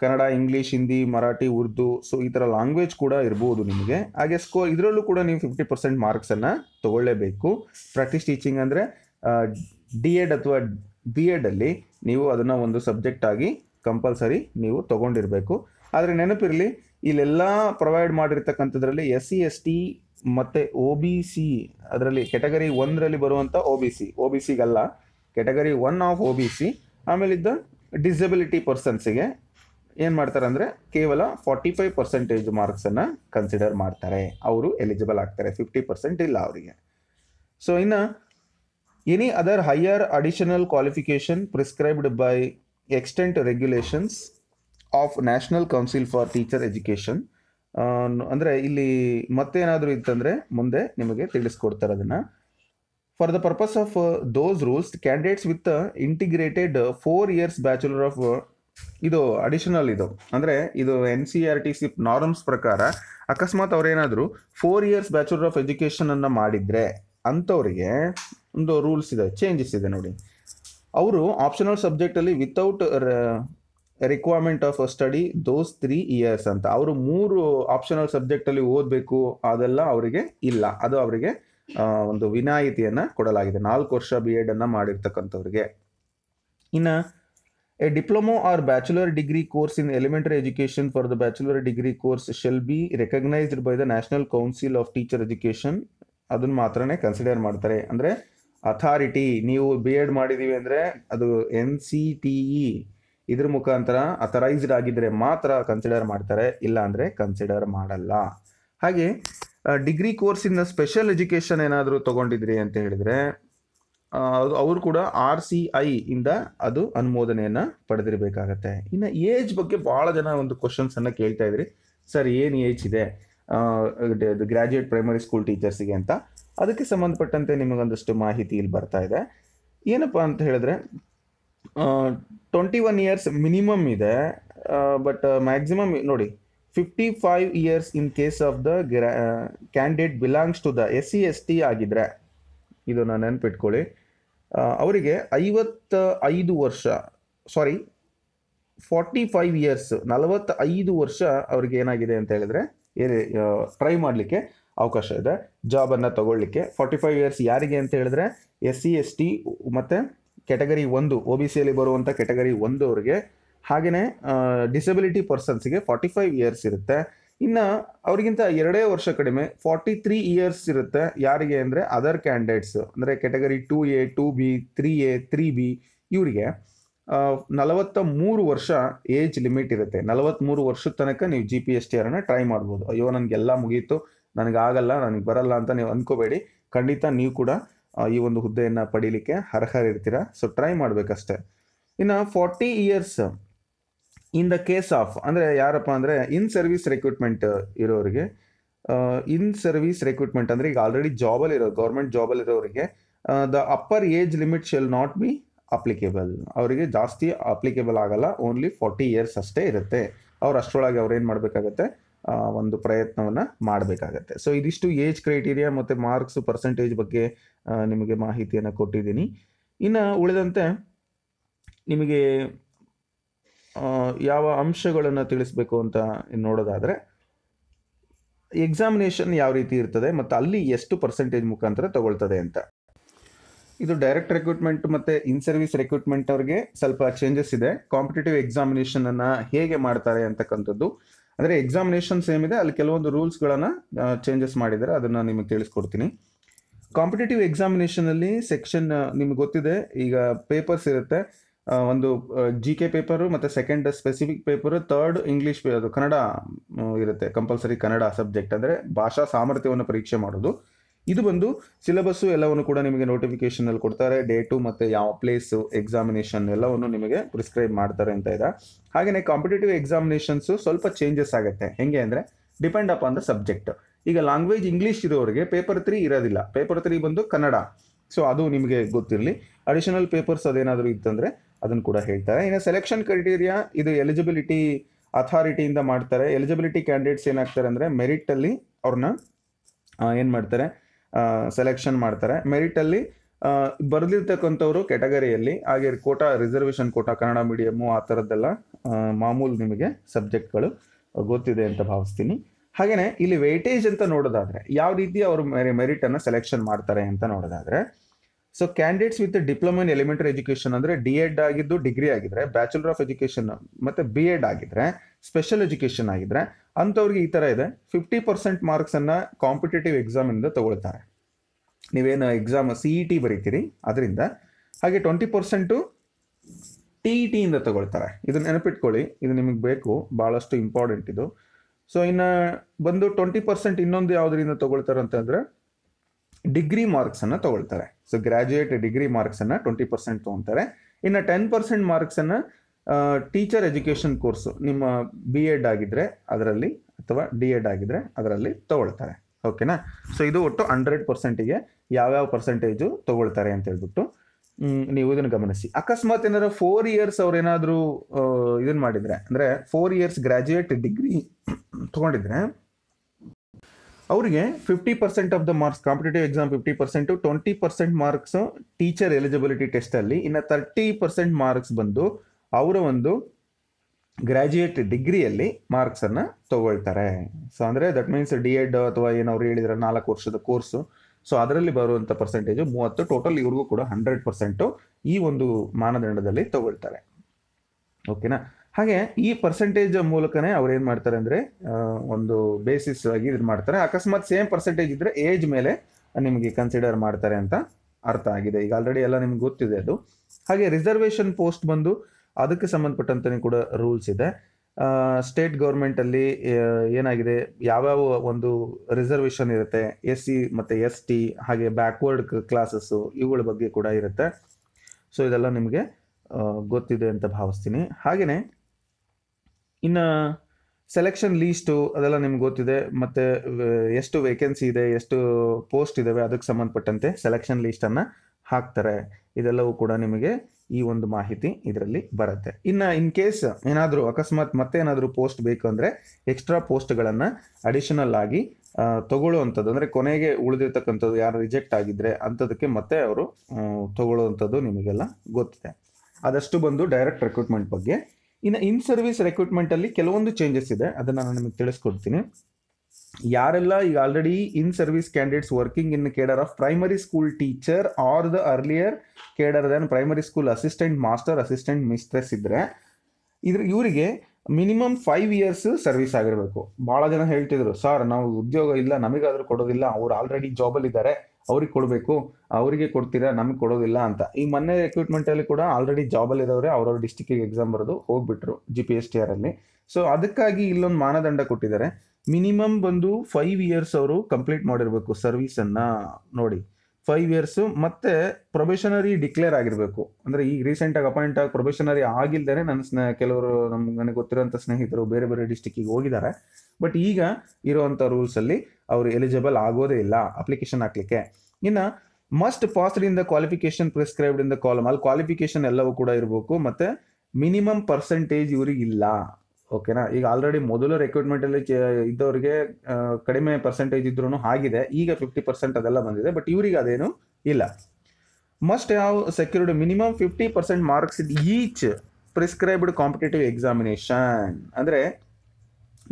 ಕನ್ನಡ, ಇಂಗ್ಲೀಷ್, ಹಿಂದಿ, ಮರಾಠಿ, ಉರ್ದು ಸೊ ಈ ಥರ ಲ್ಯಾಂಗ್ವೇಜ್ ಕೂಡ ಇರ್ಬೋದು ನಿಮಗೆ. ಹಾಗೆ ಸ್ಕೋ ಇದರಲ್ಲೂ ಕೂಡ ನೀವು ಫಿಫ್ಟಿ ಪರ್ಸೆಂಟ್ ಮಾರ್ಕ್ಸನ್ನು ತಗೊಳ್ಳೇಬೇಕು. ಪ್ರಾಕ್ಟೀಸ್ ಟೀಚಿಂಗ್ ಅಂದರೆ ಡಿ ಎಡ್ ಅಥವಾ ಬಿ ಎಡಲ್ಲಿ ನೀವು ಅದನ್ನು ಒಂದು ಸಬ್ಜೆಕ್ಟ್ ಆಗಿ ಕಂಪಲ್ಸರಿ ನೀವು ತೊಗೊಂಡಿರಬೇಕು. ಆದರೆ ನೆನಪಿರಲಿ, ಇಲ್ಲೆಲ್ಲ ಪ್ರೊವೈಡ್ ಮಾಡಿರ್ತಕ್ಕಂಥದ್ರಲ್ಲಿ ಎಸ್ ಸಿ ಎಸ್ ಟಿ ಮತ್ತು ಒ ಬಿ ಸಿ ಅದರಲ್ಲಿ ಕೆಟಗರಿ ಒಂದರಲ್ಲಿ ಬರುವಂಥ O B C O B ಸಿಗಲ್ಲ category one of O B C ಆಮೇಲಿದ್ದ disability ಪರ್ಸನ್ಸಿಗೆ ಏನು ಮಾಡ್ತಾರೆ ಅಂದರೆ ಕೇವಲ ಫಾರ್ಟಿ ಫೈವ್ ಪರ್ಸೆಂಟೇಜ್ ಮಾರ್ಕ್ಸನ್ನು ಕನ್ಸಿಡರ್ ಮಾಡ್ತಾರೆ. ಅವರು ಎಲಿಜಿಬಲ್ ಆಗ್ತಾರೆ. ಫಿಫ್ಟಿ ಪರ್ಸೆಂಟ್ ಇಲ್ಲ ಅವರಿಗೆ. ಸೊ ಇನ್ನು any other higher additional qualification prescribed by extant regulations of national council for teacher education ಅಂದರೆ ಇಲ್ಲಿ ಮತ್ತೇನಾದರೂ ಇತ್ತಂದರೆ ಮುಂದೆ ನಿಮಗೆ ತಿಳಿಸ್ಕೊಡ್ತಾರೆ ಅದನ್ನು. For the purpose of those rules candidates with integrated four years bachelor of ಇದು ಅಡಿಷನಲ್ ಇದು. ಅಂದರೆ ಇದು N C R T C norms ಪ್ರಕಾರ ಅಕಸ್ಮಾತ್ ಅವರೇನಾದರೂ ಫೋರ್ ಇಯರ್ಸ್ ಬ್ಯಾಚುಲರ್ ಆಫ್ ಎಜುಕೇಷನನ್ನು ಮಾಡಿದರೆ ಅಂಥವ್ರಿಗೆ ಒಂದು ರೂಲ್ಸ್ ಇದೆ ಚೇಂಜಸ್ ಇದೆ ನೋಡಿ. ಅವರು optional ಸಬ್ಜೆಕ್ಟಲ್ಲಿ without requirement of study those three years ಅಂತ. ಅವರು ಮೂರು ಆಪ್ಷನಲ್ ಸಬ್ಜೆಕ್ಟಲ್ಲಿ ಓದಬೇಕು, ಅದೆಲ್ಲ ಅವರಿಗೆ ಇಲ್ಲ. ಅದು ಅವರಿಗೆ ಒಂದು ವಿನಾಯಿತಿಯನ್ನು ಕೊಡಲಾಗಿದೆ. ನಾಲ್ಕು ವರ್ಷ ಬಿ ಎಡನ್ನು ಮಾಡಿರ್ತಕ್ಕಂಥವ್ರಿಗೆ. ಇನ್ನು a diploma or bachelor degree course in elementary education for the bachelor degree course shall be recognised by the national council of teacher education ಅದನ್ನು ಮಾತ್ರನೇ ಕನ್ಸಿಡರ್ ಮಾಡ್ತಾರೆ. ಅಂದರೆ ಅಥಾರಿಟಿ ನೀವು ಬಿ ಎಡ್ ಮಾಡಿದ್ದೀವಿ ಅಂದರೆ, ಅದು ಎನ್ ಸಿ ಟಿ ಇ ಇದ್ರ ಮುಖಾಂತರ ಅಥರೈಸ್ಡ್ ಆಗಿದ್ರೆ ಮಾತ್ರ ಕನ್ಸಿಡರ್ ಮಾಡ್ತಾರೆ, ಇಲ್ಲ ಅಂದ್ರೆ ಕನ್ಸಿಡರ್ ಮಾಡಲ್ಲ. ಹಾಗೆ ಡಿಗ್ರಿ ಕೋರ್ಸಿನ ಸ್ಪೆಷಲ್ ಎಜುಕೇಶನ್ ಏನಾದರೂ ತಗೊಂಡಿದ್ರಿ ಅಂತ ಹೇಳಿದರೆ ಅವರು ಕೂಡ ಆರ್ ಸಿ ಐ ಇಂದ ಅದು ಅನುಮೋದನೆಯನ್ನು ಪಡೆದಿರಬೇಕಾಗತ್ತೆ. ಇನ್ನು ಏಜ್ ಬಗ್ಗೆ ಭಾಳ ಜನ ಒಂದು ಕ್ವಶನ್ಸನ್ನು ಕೇಳ್ತಾ ಇದ್ರಿ. ಸರ್, ಏನು ಏಜ್ ಇದೆ? ಗ್ರ್ಯಾಜುಯೇಟ್ ಪ್ರೈಮರಿ ಸ್ಕೂಲ್ ಟೀಚರ್ಸಿಗೆ ಅಂತ. ಅದಕ್ಕೆ ಸಂಬಂಧಪಟ್ಟಂತೆ ನಿಮಗೊಂದಷ್ಟು ಮಾಹಿತಿ ಇಲ್ಲಿ ಬರ್ತಾ ಇದೆ. ಏನಪ್ಪ ಅಂತ ಹೇಳಿದ್ರೆ ಟ್ವೆಂಟಿ ಒನ್ ಇಯರ್ಸ್ ಮಿನಿಮಮ್ ಇದೆ. ಬಟ್ ಮ್ಯಾಕ್ಸಿಮಮ್ ನೋಡಿ fifty five years in case of the candidate belongs to the S C S T ಆಗಿದ್ರೆ ಇದನ್ನು ನೆನಪಿಟ್ಕೊಳ್ಳಿ. ಅವರಿಗೆ ಐವತ್ತ ಐದು ವರ್ಷ ಸಾರಿ ಫಾರ್ಟಿ ಫೈವ್ ಇಯರ್ಸ್ ನಲವತ್ತೈದು ವರ್ಷ ಅವ್ರಿಗೆ ಏನಾಗಿದೆ ಅಂತ ಹೇಳಿದ್ರೆ ಟ್ರೈ ಮಾಡಲಿಕ್ಕೆ ಅವಕಾಶ ಇದೆ. ಜಾಬನ್ನು ತಗೊಳ್ಳಿಕ್ಕೆ ಫಾರ್ಟಿ ಫೈವ್ ಇಯರ್ಸ್ ಯಾರಿಗೆ ಅಂತ ಹೇಳಿದ್ರೆ ಎಸ್ ಸಿ ಎಸ್ ಟಿ ಮತ್ತು ಕೆಟಗರಿ ಒಂದು ಒ ಬಿ ಸಿಯಲ್ಲಿ ಬರುವಂಥ ಕೆಟಗರಿ ಒಂದು ಅವರಿಗೆ. ಹಾಗೆಯೇ ಡಿಸಬಿಲಿಟಿ ಪರ್ಸನ್ಸ್ಗೆ ಫಾರ್ಟಿ ಫೈವ್ ಇಯರ್ಸ್ ಇರುತ್ತೆ. ಇನ್ನು ಅವರಿಗಿಂತ ಎರಡೇ ವರ್ಷ ಕಡಿಮೆ ಫಾರ್ಟಿ ತ್ರೀ ಇಯರ್ಸ್ ಇರುತ್ತೆ. ಯಾರಿಗೆ ಅಂದರೆ ಅದರ್ ಕ್ಯಾಂಡಿಡೇಟ್ಸ್ ಅಂದರೆ category two A two B three A three B ಇವರಿಗೆ. ನಲವತ್ತ ಮೂರು ವರ್ಷ ಏಜ್ ಲಿಮಿಟ್ ಇರುತ್ತೆ. ನಲವತ್ತ್ಮೂರು ವರ್ಷದ ತನಕ ನೀವು ಜಿ ಪಿ ಎಸ್ ಟಿ ಆರನ್ನು ಟ್ರೈ ಮಾಡ್ಬೋದು. ಅಯ್ಯೋ, ನನಗೆಲ್ಲ ಮುಗೀತು. ನನಗೆ ಆಗಲ್ಲ ನನಗೆ ಬರಲ್ಲ ಅಂತ ನೀವು ಅಂದ್ಕೋಬೇಡಿ ಖಂಡಿತ ನೀವು ಕೂಡ ಈ ಒಂದು ಹುದ್ದೆಯನ್ನು ಪಡೀಲಿಕ್ಕೆ ಅರ್ಹರಿರ್ತೀರಾ? ಸೊ ಟ್ರೈ ಮಾಡಬೇಕಷ್ಟೆ. ಇನ್ನು forty years in the case of ಅಂದರೆ ಯಾರಪ್ಪ ಅಂದರೆ ಇನ್ ಸರ್ವಿಸ್ ರೆಕ್ರೂಟ್ಮೆಂಟ್ ಇರೋರಿಗೆ ಇನ್ ಸರ್ವಿಸ್ ರೆಕ್ರೂಟ್ಮೆಂಟ್ ಅಂದರೆ ಈಗ ಆಲ್ರೆಡಿ ಜಾಬಲ್ಲಿ ಇರೋ ಗೌರ್ಮೆಂಟ್ ಜಾಬಲ್ಲಿ ಇರೋರಿಗೆ the upper age limit shall not be applicable ಅವರಿಗೆ ಜಾಸ್ತಿ ಅಪ್ಲಿಕೇಬಲ್ ಆಗಲ್ಲ ಓನ್ಲಿ ಫಾರ್ಟಿ ಇಯರ್ಸ್ ಅಷ್ಟೇ ಇರುತ್ತೆ. ಅವ್ರು ಅಷ್ಟರೊಳಗೆ ಅವ್ರು ಏನು ಮಾಡಬೇಕಾಗತ್ತೆ? ಒಂದು ಪ್ರಯತ್ನವನ್ನು ಮಾಡಬೇಕಾಗತ್ತೆ. ಸೊ ಇದಿಷ್ಟು ಏಜ್ ಕ್ರೈಟೀರಿಯಾ ಮತ್ತು ಮಾರ್ಕ್ಸ್ ಪರ್ಸೆಂಟೇಜ್ ಬಗ್ಗೆ ನಿಮಗೆ ಮಾಹಿತಿಯನ್ನು ಕೊಟ್ಟಿದ್ದೀನಿ. ಇನ್ನು ಉಳಿದಂತೆ ನಿಮಗೆ ಯಾವ ಅಂಶಗಳನ್ನು ತಿಳಿಸ್ಬೇಕು ಅಂತ ನೋಡೋದಾದರೆ ಎಕ್ಸಾಮಿನೇಷನ್ ಯಾವ ರೀತಿ ಇರ್ತದೆ ಮತ್ತು ಅಲ್ಲಿ ಎಷ್ಟು ಪರ್ಸೆಂಟೇಜ್ ಮುಖಾಂತರ ತಗೊಳ್ತದೆ ಅಂತ. ಇದು ಡೈರೆಕ್ಟ್ ರೆಕ್ರೂಟ್ಮೆಂಟ್ ಮತ್ತು ಇನ್ ಸರ್ವಿಸ್ ರೆಕ್ರೂಟ್ಮೆಂಟ್ ಅವ್ರಿಗೆ ಸ್ವಲ್ಪ ಚೇಂಜಸ್ ಇದೆ. ಕಾಂಪಿಟೇಟಿವ್ ಎಕ್ಸಾಮಿನೇಷನನ್ನು ಹೇಗೆ ಮಾಡ್ತಾರೆ ಅಂತಕ್ಕಂಥದ್ದು. ಅಂದ್ರೆ ಎಕ್ಸಾಮಿನೇಷನ್ ಸೇಮ್ ಇದೆ, ಅಲ್ಲಿ ಕೆಲವೊಂದು ರೂಲ್ಸ್ಗಳನ್ನು ಚೇಂಜಸ್ ಮಾಡಿದ್ದಾರೆ, ಅದನ್ನು ನಿಮಗೆ ತಿಳಿಸ್ಕೊಡ್ತೀನಿ. ಕಾಂಪಿಟೇಟಿವ್ ಎಕ್ಸಾಮಿನೇಷನಲ್ಲಿ ಸೆಕ್ಷನ್ ನಿಮ್ಗೆ ಗೊತ್ತಿದೆ, ಈಗ ಪೇಪರ್ಸ್ ಇರುತ್ತೆ ಒಂದು ಜಿ ಕೆ ಪೇಪರು ಮತ್ತು second specific paper third English ಅದು ಕನ್ನಡ ಇರುತ್ತೆ ಕಂಪಲ್ಸರಿ ಕನ್ನಡ ಸಬ್ಜೆಕ್ಟ್ ಅಂದರೆ ಭಾಷಾ ಸಾಮರ್ಥ್ಯವನ್ನು ಪರೀಕ್ಷೆ ಮಾಡೋದು. ಇದು ಬಂದು ಸಿಲೆಬಸ್ಸು ಎಲ್ಲವನ್ನು ಕೂಡ ನಿಮಗೆ ನೋಟಿಫಿಕೇಶನ್ ಅಲ್ಲಿ ಕೊಡ್ತಾರೆ. ಡೇಟು ಮತ್ತು ಯಾವ ಪ್ಲೇಸು ಎಕ್ಸಾಮಿನೇಷನ್ ಎಲ್ಲವನ್ನು ನಿಮಗೆ ಪ್ರಿಸ್ಕ್ರೈಬ್ ಮಾಡ್ತಾರೆ ಅಂತ ಇದೆ. ಹಾಗೆಯೇ ಕಾಂಪಿಟೇಟಿವ್ ಎಕ್ಸಾಮಿನೇಷನ್ಸು ಸ್ವಲ್ಪ ಚೇಂಜಸ್ ಆಗುತ್ತೆ. ಹೆಂಗೆ ಅಂದರೆ ಡಿಪೆಂಡ್ ಆನ್ ದ ಸಬ್ಜೆಕ್ಟ್ ಈಗ ಲ್ಯಾಂಗ್ವೇಜ್ ಇಂಗ್ಲೀಷ್ ಇರೋರಿಗೆ ಪೇಪರ್ ತ್ರೀ ಇರೋದಿಲ್ಲ. ಪೇಪರ್ ತ್ರೀ ಬಂದು ಕನ್ನಡ. ಸೊ ಅದು ನಿಮಗೆ ಗೊತ್ತಿರಲಿ. ಅಡಿಷನಲ್ ಪೇಪರ್ಸ್ ಅದೇನಾದರೂ ಇತ್ತಂದರೆ ಅದನ್ನು ಕೂಡ ಹೇಳ್ತಾರೆ. ಇನ್ನು ಸೆಲೆಕ್ಷನ್ ಕ್ರೈಟೀರಿಯಾ ಇದು ಎಲಿಜಿಬಿಲಿಟಿ ಅಥಾರಿಟಿಯಿಂದ ಮಾಡ್ತಾರೆ. ಎಲಿಜಿಬಿಲಿಟಿ ಕ್ಯಾಂಡಿಡೇಟ್ಸ್ ಏನಾಗ್ತಾರೆ ಅಂದರೆ ಮೆರಿಟಲ್ಲಿ ಅವ್ರನ್ನ ಏನು ಮಾಡ್ತಾರೆ? ಸೆಲೆಕ್ಷನ್ ಮಾಡ್ತಾರೆ. ಮೆರಿಟಲ್ಲಿ ಬರೆದಿರ್ತಕ್ಕಂಥವ್ರು ಕೆಟಗರಿಯಲ್ಲಿ ಹಾಗೆ quota reservation quota Kannada medium ಆ ಥರದ್ದೆಲ್ಲ ಮಾಮೂಲು ನಿಮಗೆ ಸಬ್ಜೆಕ್ಟ್ಗಳು ಗೊತ್ತಿದೆ ಅಂತ ಭಾವಿಸ್ತೀನಿ. ಹಾಗೆಯೇ ಇಲ್ಲಿ ವೇಟೇಜ್ ಅಂತ ನೋಡೋದಾದರೆ, ಯಾವ ರೀತಿ ಅವರು ಮೆರಿಟ್ ಅನ್ನು ಸೆಲೆಕ್ಷನ್ ಮಾಡ್ತಾರೆ ಅಂತ ನೋಡೋದಾದ್ರೆ so candidates with diploma in elementary education ಅಂದ್ರೆ ಡಿ ಎಡ್ ಆಗಿದ್ದು ಡಿಗ್ರಿ ಆಗಿದ್ರೆ ಬ್ಯಾಚುಲರ್ ಆಫ್ ಎಜುಕೇಶನ್ ಮತ್ತೆ ಬಿ ಎಡ್ ಆಗಿದ್ರೆ ಸ್ಪೆಷಲ್ ಎಜುಕೇಶನ್ ಆಗಿದ್ರೆ, ಅಂಥವ್ರಿಗೆ ಈ ತರ ಇದೆ. ಫಿಫ್ಟಿ ಪರ್ಸೆಂಟ್ ಮಾರ್ಕ್ಸ್ ಅನ್ನ ಕಾಂಪಿಟೇಟಿವ್ ಎಕ್ಸಾಮ್ ಇಂದ ತಗೊಳ್ತಾರೆ. ನೀವೇನು ಎಕ್ಸಾಮ್ ಸಿ ಇ ಟಿ ಬರೀತೀರಿ, ಅದರಿಂದ. ಹಾಗೆ ಟ್ವೆಂಟಿ ಪರ್ಸೆಂಟು ಟಿ ಇ ಟಿಯಿಂದ ತಗೊಳ್ತಾರೆ. ಇದನ್ನ ನೆನಪಿಟ್ಕೊಳ್ಳಿ, ಇದು ನಿಮಗೆ ಬೇಕು ಭಾಳಷ್ಟು ಇಂಪಾರ್ಟೆಂಟ್ ಇದು. ಸೊ ಇನ್ನು ಬಂದು ಟ್ವೆಂಟಿ ಪರ್ಸೆಂಟ್ ಇನ್ನೊಂದು ಯಾವುದರಿಂದ ತಗೊಳ್ತಾರೆ ಅಂತಂದ್ರೆ ಡಿಗ್ರಿ ಮಾರ್ಕ್ಸ್ ಅನ್ನ ತಗೊಳ್ತಾರೆ. ಸೊ ಗ್ರಾಜುಯೇಟ್ ಡಿಗ್ರಿ ಮಾರ್ಕ್ಸ್ ಅನ್ನ ಟ್ವೆಂಟಿ ಪರ್ಸೆಂಟ್ ತಗೊಳ್ತಾರೆ. ಇನ್ನು ಟೆನ್ ಪರ್ಸೆಂಟ್ ಮಾರ್ಕ್ಸ್ ಅನ್ನ ಟೀಚರ್ ಎಜುಕೇಶನ್ ಕೋರ್ಸು ನಿಮ್ಮ ಬಿ ಎಡ್ ಆಗಿದ್ರೆ ಅದರಲ್ಲಿ ಅಥವಾ ಡಿ ಎಡ್ ಆಗಿದ್ರೆ ಅದರಲ್ಲಿ ತಗೊಳ್ತಾರೆ. ಓಕೆನಾ ಸೊ ಇದು ಒಟ್ಟು ಹಂಡ್ರೆಡ್ ಪರ್ಸೆಂಟಿಗೆ ಯಾವ್ಯಾವ ಪರ್ಸೆಂಟೇಜು ತಗೊಳ್ತಾರೆ ಅಂತ ಹೇಳ್ಬಿಟ್ಟು ನೀವು ಇದನ್ನು ಗಮನಿಸಿ. ಅಕಸ್ಮಾತ್ ಏನಾದ್ರು ಫೋರ್ ಇಯರ್ಸ್ ಅವ್ರು ಏನಾದರೂ ಇದನ್ನ ಮಾಡಿದ್ರೆ, ಅಂದರೆ ಫೋರ್ ಇಯರ್ಸ್ ಗ್ರಾಜುಯೇಟ್ ಡಿಗ್ರಿ ತಗೊಂಡಿದ್ರೆ ಅವರಿಗೆ fifty percent of the marks competitive exam fifty percent twenty percent marks teacher eligibility ಟೆಸ್ಟಲ್ಲಿ ಇನ್ನು ತರ್ಟಿ ಪರ್ಸೆಂಟ್ ಮಾರ್ಕ್ಸ್ ಬಂದು ಅವರ ಒಂದು ಗ್ರ್ಯಾಜುಯೇಟ್ ಡಿಗ್ರಿಯಲ್ಲಿ ಮಾರ್ಕ್ಸನ್ನು ತಗೊಳ್ತಾರೆ. ಸೊ ಅಂದರೆ ದಟ್ ಮೀನ್ಸ್ ಡಿ ಎಡ್ ಅಥವಾ ಏನು ಅವ್ರು ಹೇಳಿದ್ರೆ ನಾಲ್ಕು ವರ್ಷದ ಕೋರ್ಸು ಸೊ ಅದರಲ್ಲಿ ಬರುವಂಥ ಪರ್ಸೆಂಟೇಜು ಮೂವತ್ತು ಟೋಟಲ್ ಇವ್ರಿಗೂ ಕೂಡ ಹಂಡ್ರೆಡ್ ಪರ್ಸೆಂಟು ಈ ಒಂದು ಮಾನದಂಡದಲ್ಲಿ ತಗೊಳ್ತಾರೆ. ಓಕೆನಾ ಹಾಗೆ ಈ ಪರ್ಸೆಂಟೇಜ್ ಮೂಲಕನೇ ಅವ್ರು ಏನು ಮಾಡ್ತಾರೆ ಅಂದರೆ ಒಂದು ಬೇಸಿಸ್ ಆಗಿ ಇದು ಮಾಡ್ತಾರೆ. ಅಕಸ್ಮಾತ್ ಸೇಮ್ ಪರ್ಸೆಂಟೇಜ್ ಇದ್ದರೆ ಏಜ್ ಮೇಲೆ ನಿಮಗೆ ಕನ್ಸಿಡರ್ ಮಾಡ್ತಾರೆ ಅಂತ ಅರ್ಥ ಆಗಿದೆ. ಈಗ ಆಲ್ರೆಡಿ ಎಲ್ಲ ನಿಮ್ಗೆ ಗೊತ್ತಿದೆ ಅದು. ಹಾಗೆ ರಿಸರ್ವೇಷನ್ ಪೋಸ್ಟ್ ಬಂದು ಅದಕ್ಕೆ ಸಂಬಂಧಪಟ್ಟಂತೆ ಕೂಡ ರೂಲ್ಸ್ ಇದೆ. ಸ್ಟೇಟ್ ಗೌರ್ಮೆಂಟಲ್ಲಿ ಏನಾಗಿದೆ, ಯಾವ್ಯಾವ ಒಂದು ರಿಸರ್ವೇಷನ್ ಇರುತ್ತೆ ಎಸ್ ಸಿ ಮತ್ತು ಎಸ್ ಟಿ ಹಾಗೆ ಬ್ಯಾಕ್ವರ್ಡ್ ಕ್ಲಾಸಸ್ಸು ಇವುಗಳ ಬಗ್ಗೆ ಕೂಡ ಇರುತ್ತೆ. ಸೊ ಇದೆಲ್ಲ ನಿಮಗೆ ಗೊತ್ತಿದೆ ಅಂತ ಭಾವಿಸ್ತೀನಿ. ಹಾಗೆಯೇ ಇನ್ನು ಸೆಲೆಕ್ಷನ್ ಲೀಸ್ಟು ಅದೆಲ್ಲ ನಿಮ್ಗೆ ಗೊತ್ತಿದೆ, ಮತ್ತು ಎಷ್ಟು ವೇಕೆನ್ಸಿ ಇದೆ, ಎಷ್ಟು ಪೋಸ್ಟ್ ಇದ್ದಾವೆ ಅದಕ್ಕೆ ಸಂಬಂಧಪಟ್ಟಂತೆ ಸೆಲೆಕ್ಷನ್ ಲೀಸ್ಟನ್ನು ಹಾಕ್ತಾರೆ. ಇದೆಲ್ಲವೂ ಕೂಡ ನಿಮಗೆ ಈ ಒಂದು ಮಾಹಿತಿ ಇದರಲ್ಲಿ ಬರುತ್ತೆ. ಇನ್ನು ಇನ್ ಕೇಸ್ ಏನಾದರೂ ಅಕಸ್ಮಾತ್ ಮತ್ತೆ ಏನಾದರೂ ಪೋಸ್ಟ್ ಬೇಕು ಅಂದರೆ ಎಕ್ಸ್ಟ್ರಾ ಪೋಸ್ಟ್ಗಳನ್ನು ಅಡಿಷನಲ್ ಆಗಿ ತಗೊಳ್ಳುವಂಥದ್ದು, ಅಂದರೆ ಕೊನೆಗೆ ಉಳಿದಿರ್ತಕ್ಕಂಥದ್ದು ಯಾರು ರಿಜೆಕ್ಟ್ ಆಗಿದ್ದರೆ ಅಂಥದಕ್ಕೆ ಮತ್ತೆ ಅವರು ತಗೊಳ್ಳುವಂಥದ್ದು ನಿಮಗೆಲ್ಲ ಗೊತ್ತಿದೆ. ಅದಷ್ಟು ಬಂದು ಡೈರೆಕ್ಟ್ ರೆಕ್ರೂಟ್ಮೆಂಟ್ ಬಗ್ಗೆ ಇನ್ನು ಇನ್ ಸರ್ವಿಸ್ ರೆಕ್ರೂಟ್ಮೆಂಟಲ್ಲಿ ಕೆಲವೊಂದು ಚೇಂಜಸ್ ಇದೆ. ಅದನ್ನು ನಾನು ನಿಮಗೆ ತಿಳಿಸ್ಕೊಡ್ತೀನಿ. ಯಾರೆಲ್ಲ ಈಗ already in service candidates working in cadre of primary school teacher or the earlier cadre than primary school assistant master assistant mistress ಇದ್ದರೆ ಇದ್ರ ಇವರಿಗೆ ಮಿನಿಮಮ್ ಫೈವ್ ಇಯರ್ಸ್ ಸರ್ವಿಸ್ ಆಗಿರಬೇಕು. ಭಾಳ ಜನ ಹೇಳ್ತಿದ್ರು ಸರ್ ನಾವು ಉದ್ಯೋಗ ಇಲ್ಲ, ನಮಗಾದ್ರೂ ಕೊಡೋದಿಲ್ಲ, ಅವ್ರು ಆಲ್ರೆಡಿ ಜಾಬಲ್ಲಿ ಇದ್ದಾರೆ ಅವ್ರಿಗೆ ಕೊಡಬೇಕು, ಅವರಿಗೆ ಕೊಡ್ತೀರಾ, ನಮಗೆ ಕೊಡೋದಿಲ್ಲ ಅಂತ. ಈ ಮೊನ್ನೆ ರೆಕ್ರೂಟ್ಮೆಂಟ್ ಅಲ್ಲಿ ಕೂಡ ಆಲ್ರೆಡಿ ಜಾಬಲ್ಲಿ ಇರೋರೆ ಅವ್ರವ್ರ ಡಿಸ್ಟಿಕ್ಕಿಗೆ ಎಕ್ಸಾಮ್ ಬರೆದು ಹೋಗ್ಬಿಟ್ರು G P S T R ಅಲ್ಲಿ. ಸೊ ಅದಕ್ಕಾಗಿ ಇಲ್ಲೊಂದು ಮಾನದಂಡ ಕೊಟ್ಟಿದ್ದಾರೆ. ಮಿನಿಮಮ್ ಬಂದು ಫೈವ್ ಇಯರ್ಸ್ ಅವರು ಕಂಪ್ಲೀಟ್ ಮಾಡಿರಬೇಕು ಸರ್ವಿಸನ್ನು ನೋಡಿ. ಫೈವ್ ಇಯರ್ಸು ಮತ್ತೆ ಪ್ರೊಬೆಷನರಿ ಡಿಕ್ಲೇರ್ ಆಗಿರಬೇಕು. ಅಂದರೆ ಈಗ ರೀಸೆಂಟಾಗಿ ಅಪಾಯಿಂಟ್ ಆಗಿ ಪ್ರೊಬೇಷನರಿ ಆಗಿಲ್ದೇ ನನ್ನ ಸ್ನೇ ಕೆಲವರು ನಮ್ಗೆ ನನಗೆ ಗೊತ್ತಿರೋಂಥ ಸ್ನೇಹಿತರು ಬೇರೆ ಬೇರೆ ಡಿಸ್ಟಿಕ್ಕಿಗೆ ಹೋಗಿದ್ದಾರೆ. ಬಟ್ ಈಗ ಇರುವಂಥ ರೂಲ್ಸಲ್ಲಿ ಅವರು ಎಲಿಜಿಬಲ್ ಆಗೋದೇ ಇಲ್ಲ ಅಪ್ಲಿಕೇಶನ್ ಹಾಕ್ಲಿಕ್ಕೆ. ಇನ್ನು must passed in the qualification prescribed in the column ಅಲ್ಲಿ ಕ್ವಾಲಿಫಿಕೇಶನ್ ಎಲ್ಲವೂ ಕೂಡ ಇರಬೇಕು, ಮತ್ತೆ ಮಿನಿಮಮ್ ಪರ್ಸೆಂಟೇಜ್ ಇವ್ರಿಗೆ ಇಲ್ಲ. ಓಕೆನಾ? ಈಗ ಆಲ್ರೆಡಿ ಮೊದಲು ರೆಕ್ರೂಟ್ಮೆಂಟ್ ಅಲ್ಲಿ ಚೆ- ಇದ್ದವರಿಗೆ ಕಡಿಮೆ ಪರ್ಸೆಂಟೇಜ್ ಇದ್ರೂ ಆಗಿದೆ. ಈಗ ಫಿಫ್ಟಿ ಪರ್ಸೆಂಟ್ ಅದೆಲ್ಲ ಬಂದಿದೆ. ಬಟ್ ಇವರಿಗೆ ಅದೇನು ಇಲ್ಲ. Must have secured minimum fifty percent marks in each prescribed competitive examination ಅಂದರೆ,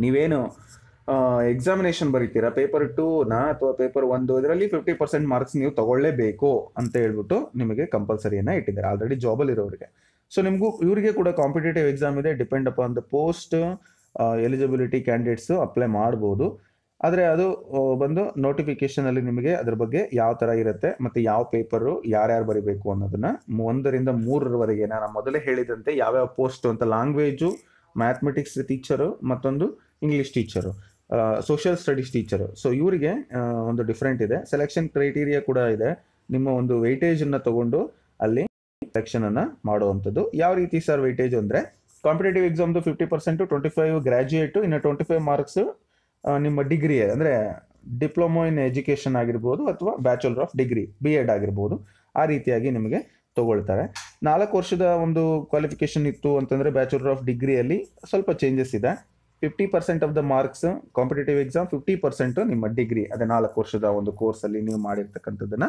ನೀವೇನು ಎಕ್ಸಾಮಿನೇಷನ್ ಬರೀತೀರಾ? ಪೇಪರ್ ಟೂನ ಅಥವಾ ಪೇಪರ್ ಒಂದು? ಇದರಲ್ಲಿ ಫಿಫ್ಟಿ ಪರ್ಸೆಂಟ್ ಮಾರ್ಕ್ಸ್ ನೀವು ತಗೊಳ್ಳೇಬೇಕು ಅಂತ ಹೇಳ್ಬಿಟ್ಟು ನಿಮಗೆ ಕಂಪಲ್ಸರಿಯನ್ನು ಇಟ್ಟಿದ್ದಾರೆ. ಆಲ್ರೆಡಿ ಜಾಬಲ್ಲಿ ಇರೋರಿಗೆ ಸೊ ನಿಮಗೂ ಇವರಿಗೆ ಕೂಡ ಕಾಂಪಿಟೇಟಿವ್ ಎಕ್ಸಾಮ್ ಇದೆ. Depend upon the post eligibility candidates apply ಮಾಡ್ಬೋದು. ಆದರೆ ಅದು ಬಂದು ನೋಟಿಫಿಕೇಶನಲ್ಲಿ ನಿಮಗೆ ಅದ್ರ ಬಗ್ಗೆ ಯಾವ ಥರ ಇರುತ್ತೆ ಮತ್ತು ಯಾವ ಪೇಪರು ಯಾರ್ಯಾರು ಬರೀಬೇಕು ಅನ್ನೋದನ್ನ ಒಂದರಿಂದ ಮೂರರವರೆಗೆ ನಾನು ಮೊದಲೇ ಹೇಳಿದಂತೆ ಯಾವ್ಯಾವ ಪೋಸ್ಟ್ ಅಂತ ಲ್ಯಾಂಗ್ವೇಜು ಮ್ಯಾಥಮೆಟಿಕ್ಸ್ ಟೀಚರು ಮತ್ತೊಂದು English teacher social studies teacher so ಇವರಿಗೆ ಒಂದು ಡಿಫ್ರೆಂಟ್ ಇದೆ. ಸೆಲೆಕ್ಷನ್ ಕ್ರೈಟೀರಿಯಾ ಕೂಡ ಇದೆ. ನಿಮ್ಮ ಒಂದು ವೆಯ್ಟೇಜನ್ನು ತಗೊಂಡು ಅಲ್ಲಿ ಸೆಲೆಕ್ಷನ್ ಅನ್ನ ಮಾಡುವಂಥದ್ದು. ಯಾವ ರೀತಿ ಸರ್ ವೈಟೇಜ್ ಅಂದರೆ competitive ಎಕ್ಸಾಮ್ದು fifty percent twenty five graduate ಇನ್ನು ಟ್ವೆಂಟಿ ಫೈವ್ ಮಾರ್ಕ್ಸ್ ನಿಮ್ಮ ಡಿಗ್ರಿ ಅಂದರೆ ಡಿಪ್ಲೊಮೊ ಇನ್ ಎಜುಕೇಷನ್ ಆಗಿರ್ಬೋದು ಅಥವಾ bachelor of degree B Ed ಆಗಿರ್ಬೋದು, ಆ ರೀತಿಯಾಗಿ ನಿಮಗೆ ತಗೊಳ್ತಾರೆ. ನಾಲ್ಕು ವರ್ಷದ ಒಂದು ಕ್ವಾಲಿಫಿಕೇಶನ್ ಇತ್ತು ಅಂತಂದರೆ ಬ್ಯಾಚುಲರ್ ಆಫ್ ಡಿಗ್ರಿಯಲ್ಲಿ ಸ್ವಲ್ಪ ಚೇಂಜಸ್ ಇದೆ. Fifty percent of the marks competitive exam fifty percent ನಿಮ್ಮ ಡಿಗ್ರಿ ಅದೇ ನಾಲ್ಕು ವರ್ಷದ ಒಂದು ಕೋರ್ಸಲ್ಲಿ ನೀವು ಮಾಡಿರ್ತಕ್ಕಂಥದ್ದನ್ನ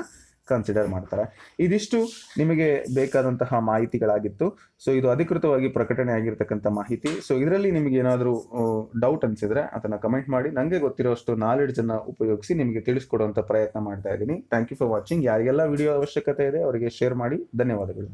ಕನ್ಸಿಡರ್ ಮಾಡ್ತಾರೆ. ಇದಿಷ್ಟು ನಿಮಗೆ ಬೇಕಾದಂತಹ ಮಾಹಿತಿಗಳಾಗಿತ್ತು. ಸೊ ಇದು ಅಧಿಕೃತವಾಗಿ ಪ್ರಕಟಣೆ ಆಗಿರ್ತಕ್ಕಂಥ ಮಾಹಿತಿ. ಸೊ ಇದರಲ್ಲಿ ನಿಮಗೆ ಏನಾದರೂ ಡೌಟ್ ಅನಿಸಿದ್ರೆ ಅದನ್ನು ಕಮೆಂಟ್ ಮಾಡಿ. ನನಗೆ ಗೊತ್ತಿರೋಷ್ಟು ನಾಲೆಡ್ಜನ್ನು ಉಪಯೋಗಿಸಿ ನಿಮಗೆ ತಿಳಿಸ್ಕೊಡುವಂಥ ಪ್ರಯತ್ನ ಮಾಡ್ತಾ ಇದ್ದೀನಿ. ಥ್ಯಾಂಕ್ ಯು ಫಾರ್ ವಾಚಿಂಗ್ ಯಾರಿಗೆಲ್ಲ ವಿಡಿಯೋ ಅವಶ್ಯಕತೆ ಇದೆ, ಅವರಿಗೆ ಶೇರ್ ಮಾಡಿ. ಧನ್ಯವಾದಗಳು.